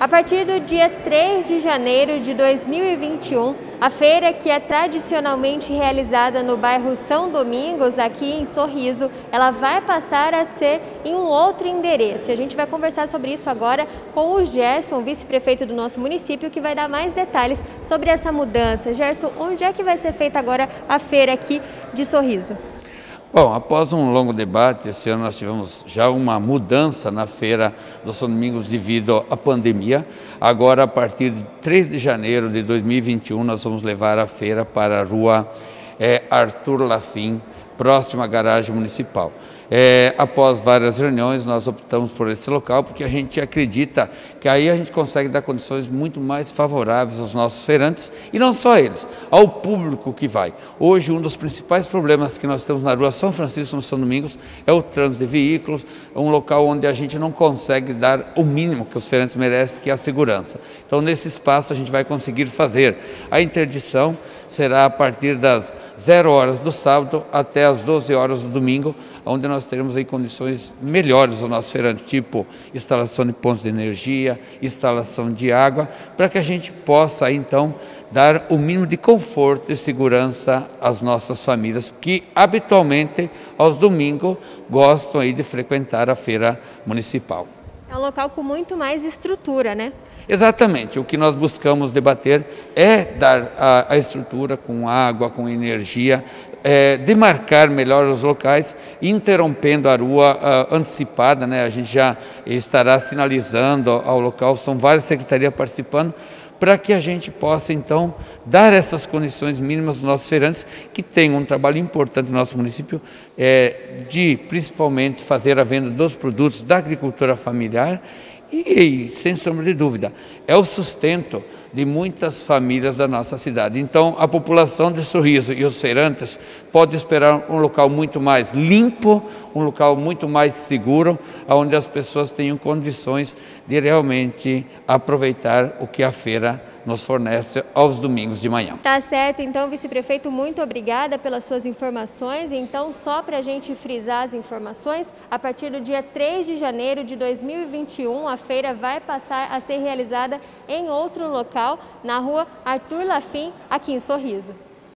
A partir do dia 3 de janeiro de 2021, a feira que é tradicionalmente realizada no bairro São Domingos, aqui em Sorriso, ela vai passar a ser em um outro endereço. A gente vai conversar sobre isso agora com o Gerson, vice-prefeito do nosso município, que vai dar mais detalhes sobre essa mudança. Gerson, onde é que vai ser feita agora a feira aqui de Sorriso? Bom, após um longo debate, esse ano nós tivemos já uma mudança na feira do São Domingos devido à pandemia. Agora, a partir de 3 de janeiro de 2021, nós vamos levar a feira para a rua é, Arthur Lafim, próxima garagem municipal. É, após várias reuniões, nós optamos por esse local porque a gente acredita que aí a gente consegue dar condições muito mais favoráveis aos nossos feirantes e não só eles, ao público que vai. Hoje, um dos principais problemas que nós temos na rua São Francisco, no São Domingos, é o trânsito de veículos, um local onde a gente não consegue dar o mínimo que os feirantes merecem, que é a segurança. Então, nesse espaço, a gente vai conseguir fazer a interdição, será a partir das 0 horas do sábado até as 12 horas do domingo, onde nós teremos aí condições melhores ao nosso feirante, tipo instalação de pontos de energia, instalação de água, para que a gente possa então dar o mínimo de conforto e segurança às nossas famílias que habitualmente aos domingos gostam aí de frequentar a feira municipal. É um local com muito mais estrutura, né? Exatamente, o que nós buscamos debater é dar a, a estrutura com água, com energia, é, demarcar melhor os locais, interrompendo a rua uh, antecipada, né? a gente já estará sinalizando ao, ao local, são várias secretarias participando, para que a gente possa então dar essas condições mínimas aos nossos feirantes, que têm um trabalho importante no nosso município, é, de principalmente fazer a venda dos produtos da agricultura familiar e, sem sombra de dúvida, é o sustento de muitas famílias da nossa cidade. Então, a população de Sorriso e os feirantes pode esperar um local muito mais limpo, um local muito mais seguro, onde as pessoas tenham condições de realmente aproveitar o que a feira nos fornece aos domingos de manhã. Tá certo, então, vice-prefeito, muito obrigada pelas suas informações. Então, só para a gente frisar as informações, a partir do dia 3 de janeiro de 2021, a feira vai passar a ser realizada em outro local, na rua Arthur Lafim, aqui em Sorriso.